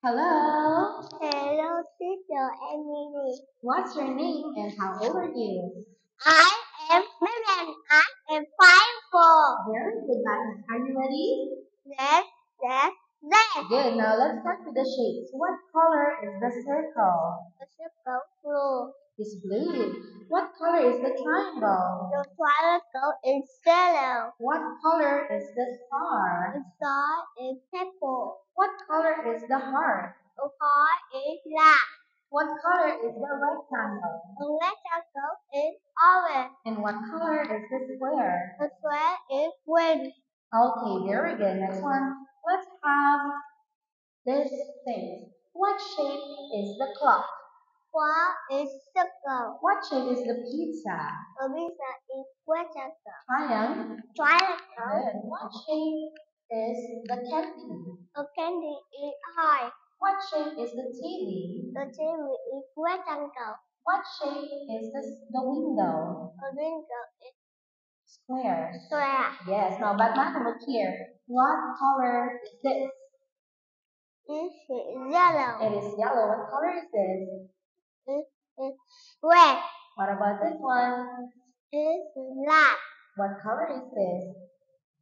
Hello. Hello, teacher Emily. What's your name and how old are you? I am Miriam. I am five four. Very good, Magnus. Are you ready? Yes, yes, yes. Good. Now let's start with the shapes. What color is the circle? The circle blue. It's blue. What color is the triangle? The triangle is yellow. What color is the star? The star is purple. What color is the heart? The heart is black. What color is the rectangle? The rectangle is orange. And what color is the square? The square is green. Okay, very good. Next one. Let's have this thing. What shape is the clock? What is circle? What shape is the pizza? The pizza is rectangle. Triangle. Triangle. Good. What shape is the candy? The candy is high. What shape is the TV? The TV is rectangle. What shape is the, the window? The window is Square. square. Yes. Now, Batman, look here. What color is this? This is yellow. It is yellow. What color is this? Red. What about this one? This is black. What color is this?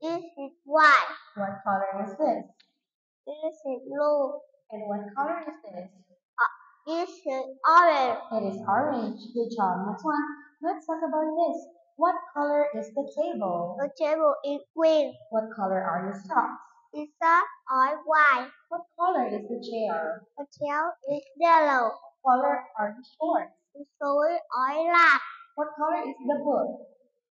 This is white. What color is this? This is blue. And what color is this? Uh, this is orange. It is orange. Good job. Next one. Let's talk about this. What color is the table? The table is green. What color are your socks? The socks are white. What color is the chair? The tail is yellow. What color are the shorts? The shoes are black. What color is the book?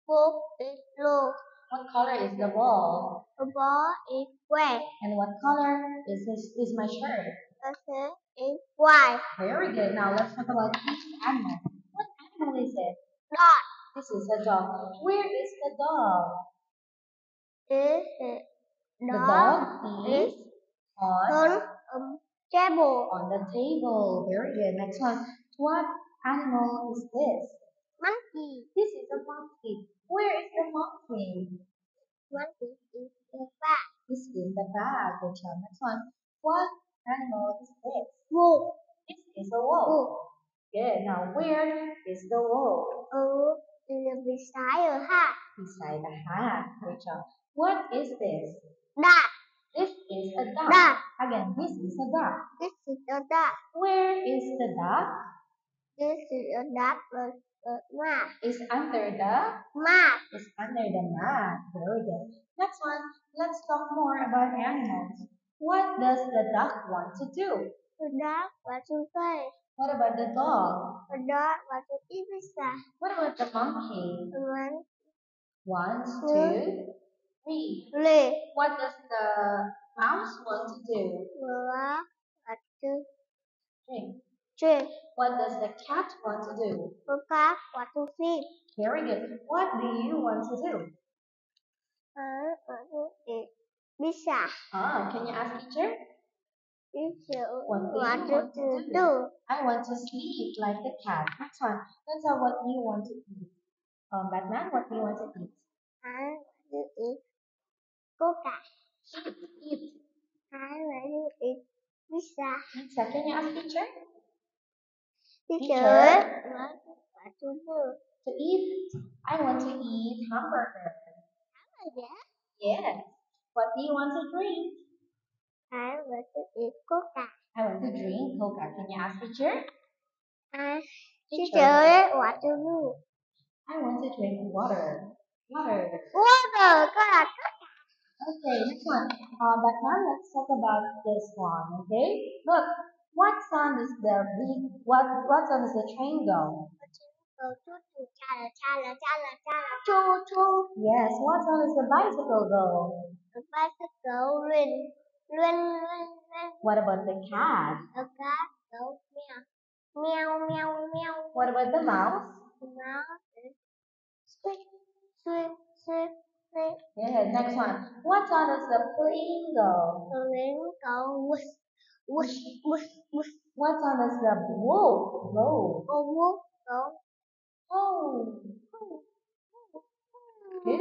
Book is blue. What color is the ball? The ball is red. And what color is this is my shirt? The shirt is white. Very good. Now let's talk about each animal. What animal is it? Dog. This is a dog. Where is the dog? This is The dog dog is on on table. on the table. Very good. Next one. What animal is this? Monkey. This is a monkey. Where is the monkey? Monkey is the back. This is the bag. Good job. Next one. What animal is this? Wolf. This is a wolf. Wolf. Good. Now where is the wolf? Oh, is beside a hat. Beside the hat. Good job. What is this? Duck. Is a duck. Duck. Again, this is a duck. This is a duck. Where is the duck? This is a duck with a mat. Is under the Mat. is under the mat. Very good. Next one, let's talk more about animals. What does the duck want to do? The duck wants to play. What about the dog? The dog wants to eat pizza. What about the monkey? One One, two, three. play. What does the mouse want to do? Dog wants to Drink. drink. What does the cat want to do? The cat wants to sleep. Very good. What do you want to do? I want to eat pizza. Ah, can you ask teacher? Teacher What do you want want to to do? do. I want to sleep like the cat. Next one. Let's have what you want to eat. Um, Batman, what do you want to eat? I want to eat coca. Eat, eat. I want to eat pizza. Pizza. Can you ask teacher? Teacher what what to do? To eat. I want to eat hamburger. Yeah. Yes. What do you want to drink? I want to eat coca. I want to drink Coca. Can you ask teacher? I Teacher. teacher what to do? I want to drink water. Water. Water. Coca. Okay, next one. Uh, but now let's talk about this one. Okay, look. What sound is the big? What what sound is the train? Go choo choo. Yes. What sound is the bicycle go? The bicycle run run run run. What about the cat? The cat go meow meow meow meow. What about the mouse? The mouse is squeak squeak squeak Yeah. Next one. What sound does the plane go? The ring go whoosh whoosh whoosh whoosh. What sound does the wolf go? The wolf go Oh. Good.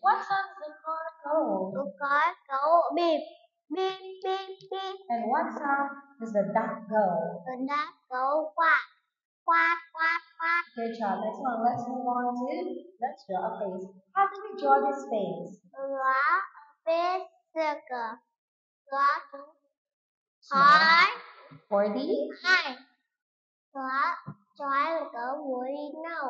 What sound does the car go? The car go beep Beep, beep, beep. And what sound does the duck go? The duck go quack. Quack, quack, quack. Good job. Next one. Let's move on to let's draw a face. How do we draw this face? Draw a big circle. Draw two Small. For the Hai. Draw, draw một cái mũi nâu.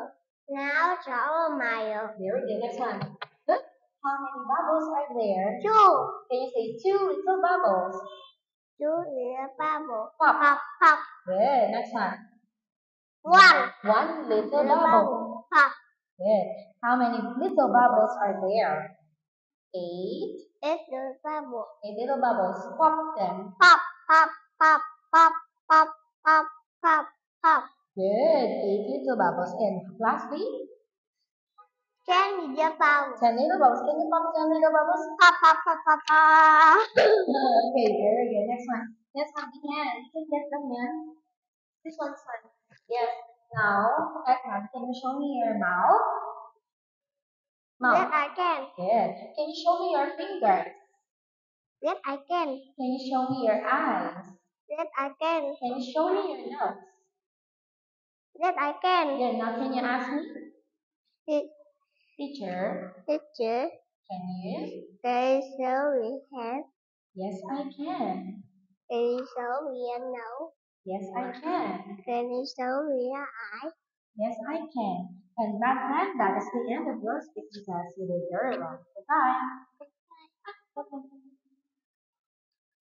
Now draw a mile. very good. Next one. Look how many bubbles are there. Two. Can you say two little bubbles? Two little bubble. Pop. Pop, pop. Good. Next one. One. One little bubble. Pop. Good. How many little bubbles are there? Eight. Eight little bubble. Eight little bubbles. Pop them. Pop, pop, pop, pop, pop, pop, pop, pop. Good. Eight little bubbles. And lastly, Ten little bubble. ten little bubbles. Can you pop ten little bubbles? Pop, pop, pop, pop, pop. okay, very good. Next one. Next one, can. You can get them in. This one's fun. Yes. Now, Batman, can you show me your mouth? Mouth. Yes, I can. Good. Can you show me your fingers? Yes, I can. Can you show me your eyes? Yes, I can. Can you show me your nose? Yes, I can. Good. Now, can you ask me? Te- Teacher, Teacher, can you? can you show me hand? Yes, I can. Can you show me a nose? Yes, I can. Can you show me a eye? Yes, I can. And my and that is the end of your speaking test. You did very well. Goodbye. Bye-bye.